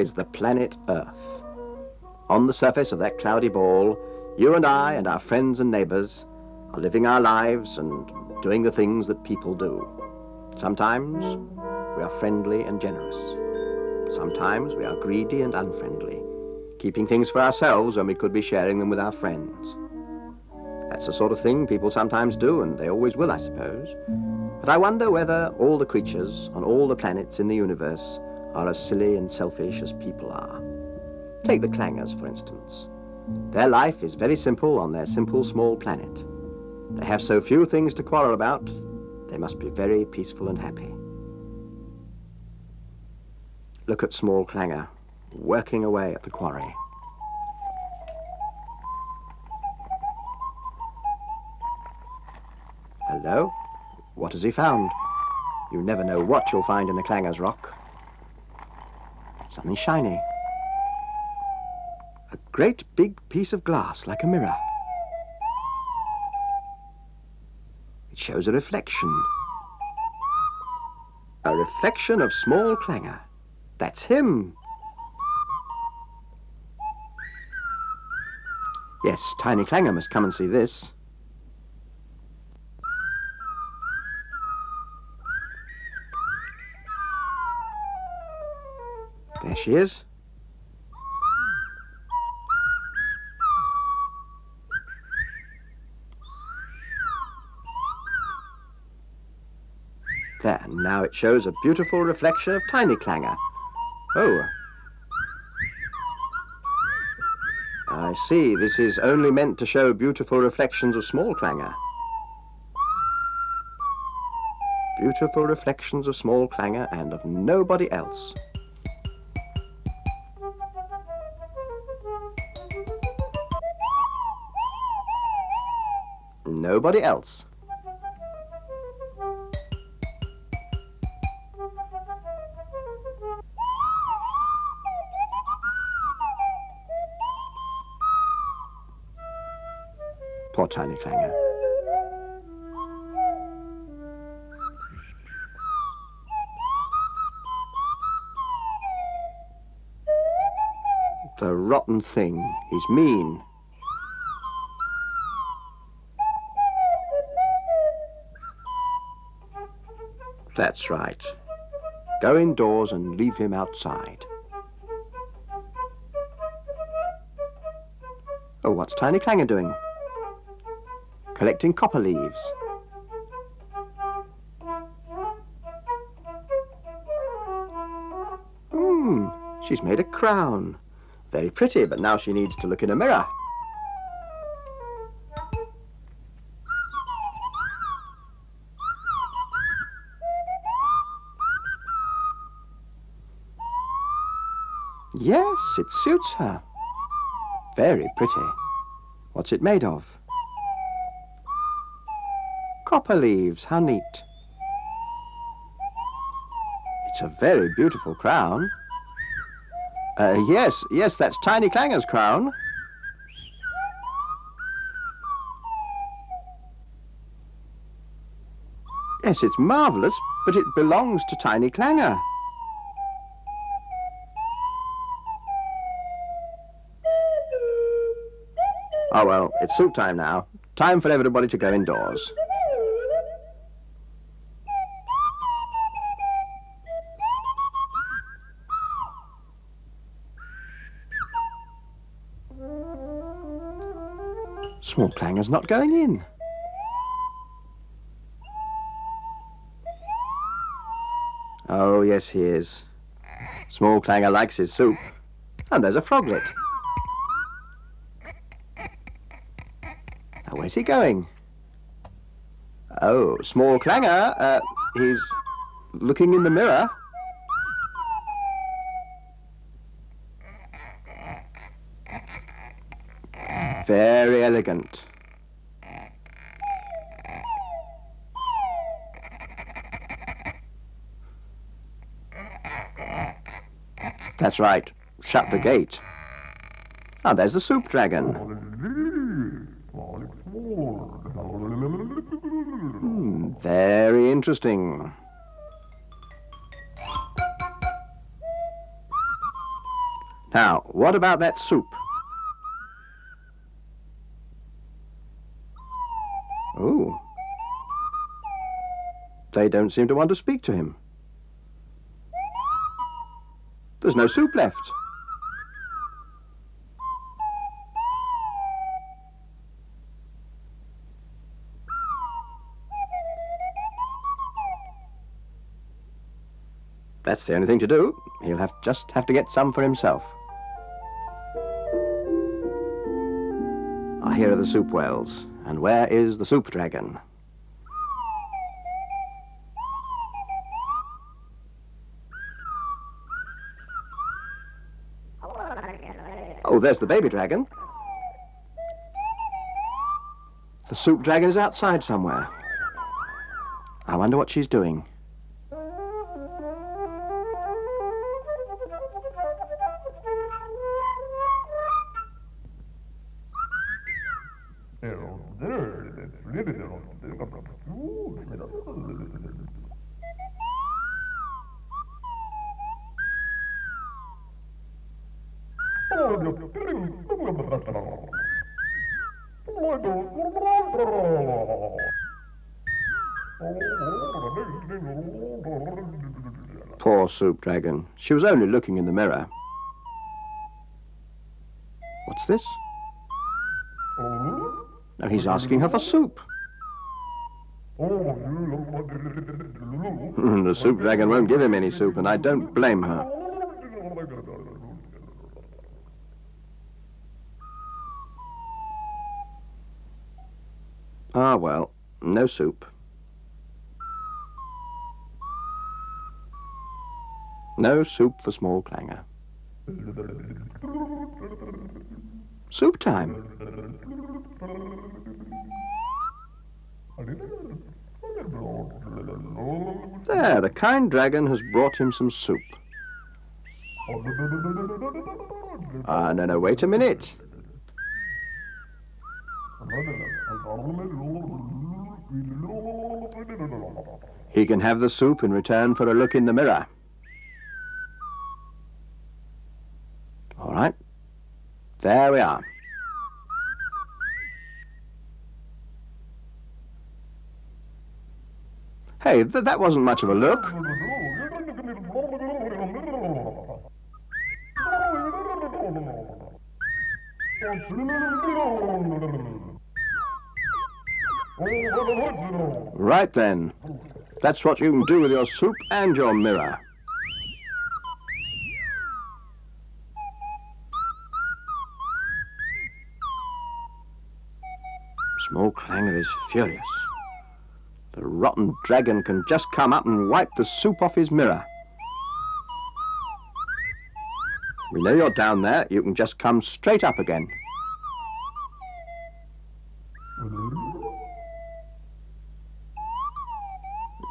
is the planet Earth. On the surface of that cloudy ball, you and I and our friends and neighbors are living our lives and doing the things that people do. Sometimes we are friendly and generous. Sometimes we are greedy and unfriendly, keeping things for ourselves when we could be sharing them with our friends. That's the sort of thing people sometimes do, and they always will, I suppose. But I wonder whether all the creatures on all the planets in the universe are as silly and selfish as people are. Take the clangers, for instance. Their life is very simple on their simple small planet. They have so few things to quarrel about, they must be very peaceful and happy. Look at small clanger, working away at the quarry. Hello? What has he found? You never know what you'll find in the clanger's rock. Something shiny. A great big piece of glass, like a mirror. It shows a reflection. A reflection of small clanger. That's him. Yes, Tiny Clanger must come and see this. There she is. There, now it shows a beautiful reflection of Tiny Clanger. Oh. I see, this is only meant to show beautiful reflections of Small Clanger. Beautiful reflections of Small Clanger and of nobody else. Nobody else. Clanger. The rotten thing. He's mean. That's right. Go indoors and leave him outside. Oh, what's Tiny Clanger doing? Collecting copper leaves. Hmm, she's made a crown. Very pretty, but now she needs to look in a mirror. Yes, it suits her. Very pretty. What's it made of? Copper leaves, how neat. It's a very beautiful crown. Uh, yes, yes, that's Tiny Clanger's crown. Yes, it's marvellous, but it belongs to Tiny Clanger. Oh, well, it's soup time now. Time for everybody to go indoors. Small Clanger's not going in. Oh, yes, he is. Small Clanger likes his soup. And there's a froglet. Where's he going? Oh, Small Clanger, uh, he's looking in the mirror. Very elegant. That's right. Shut the gate. Ah, there's the soup dragon. Very interesting. Now, what about that soup? Oh. They don't seem to want to speak to him. There's no soup left. That's the only thing to do. He'll have just have to get some for himself. Ah, here are the soup wells. And where is the soup dragon? Oh, there's the baby dragon. The soup dragon is outside somewhere. I wonder what she's doing. Poor Soup Dragon. She was only looking in the mirror. What's this? Now he's asking her for soup. The Soup Dragon won't give him any soup, and I don't blame her. Ah, well, no soup. No soup for small clanger. Soup time. There, the kind dragon has brought him some soup. Ah, no, no, wait a minute. He can have the soup in return for a look in the mirror. All right. There we are. Hey, th that wasn't much of a look. Right then. That's what you can do with your soup and your mirror. Small Clanger is furious. The rotten dragon can just come up and wipe the soup off his mirror. We know you're down there. You can just come straight up again.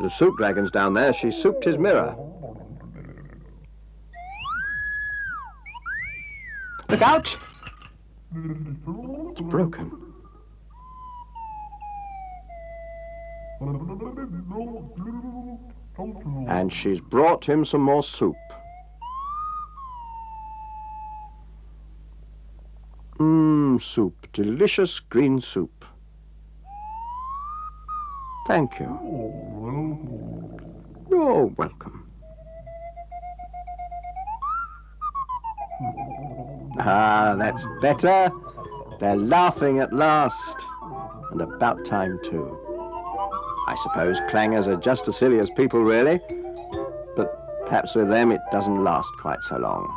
The soup dragon's down there. She souped his mirror. Look out! It's broken. And she's brought him some more soup. Mmm, soup. Delicious green soup. Thank you. You're welcome. Ah, that's better. They're laughing at last. And about time, too. I suppose clangers are just as silly as people, really. But perhaps with them it doesn't last quite so long.